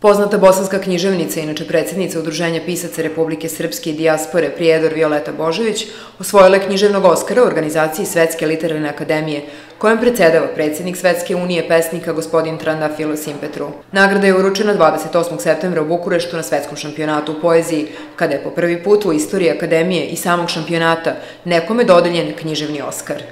Poznata bosanska književnica, inače predsednica Udruženja pisaca Republike Srpske i dijaspore Prijedor Violeta Božović, osvojila je književnog Oskara u organizaciji Svetske literarne akademije, kojem predsedava predsednik Svetske unije pesnika gospodin Trandafilo Simpetru. Nagrada je uručena 28. septembra u Bukureštu na svetskom šampionatu u poeziji, kada je po prvi put u istoriji akademije i samog šampionata nekome dodeljen književni Oskar.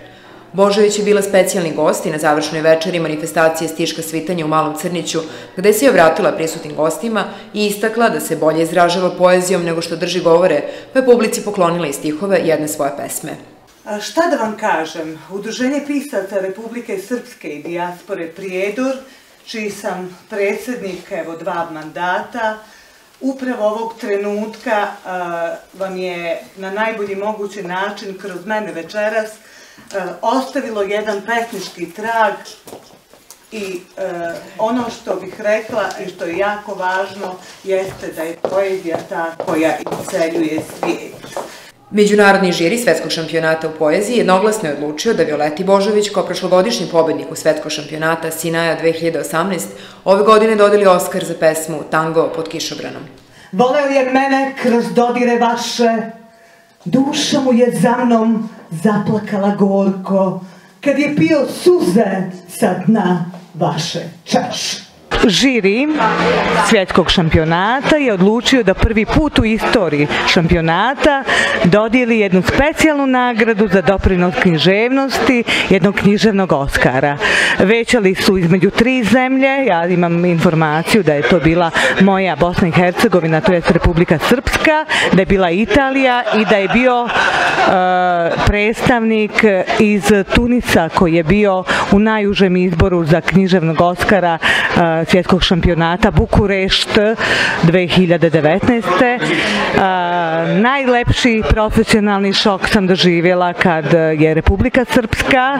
Božović je bila specijalni gost i na završnoj večeri manifestacije Stiška svitanja u Malom Crniću, gde se je obratila prisutnim gostima i istakla da se bolje izražava poezijom nego što drži govore, pa je publici poklonila i stihove jedne svoje pesme. Šta da vam kažem, Udruženje pisaca Republike Srpske i dijaspore Prijedor, čiji sam predsednik evo dva mandata, upravo ovog trenutka vam je na najbolji mogući način kroz mene večeras ostavilo jedan pesnički trag i e, ono što bih rekla i što je jako važno jeste da je poezija ta koja iceljuje svijet. Međunarodni žiri Svetskog šampionata u poeziji jednoglasno je odlučio da Violeti Božović, kao prošlogodišnji pobednik u Svetskog šampionata Sinaja 2018, ove godine dodeli Oskar za pesmu Tango pod kišobranom. Voleo je mene kroz dodire vaše, duša mu je za mnom zaplakala gorko kad je pio suze sa dna vaše čaše. Žiri svjetskog šampionata je odlučio da prvi put u istoriji šampionata dodijeli jednu specijalnu nagradu za doprinos književnosti jednog književnog Oskara. Većali su između tri zemlje, ja imam informaciju da je to bila moja Bosna i Hercegovina, to je Republika Srpska, da je bila Italija i da je bio uh, predstavnik iz Tunisa koji je bio u najužem izboru za književnog Oskara uh, svjetskog šampionata Bukurešt 2019. Najlepši profesionalni šok sam doživjela kad je Republika Srpska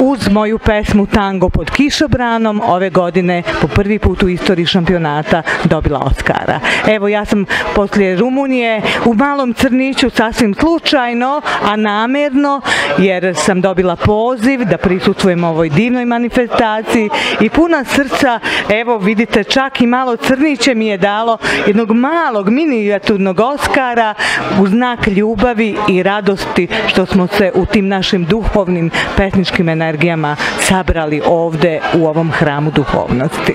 uz moju pesmu Tango pod kišobranom ove godine po prvi put u istoriji šampionata dobila Oscara. Evo ja sam poslije Rumunije u Malom Crniću sasvim slučajno, a namerno, jer sam dobila poziv da prisutvujem ovoj divnoj manifestaciji i puna srca Evo vidite čak i malo crniće mi je dalo jednog malog minijaturnog Oskara u znak ljubavi i radosti što smo se u tim našim duhovnim pesničkim energijama sabrali ovde u ovom hramu duhovnosti.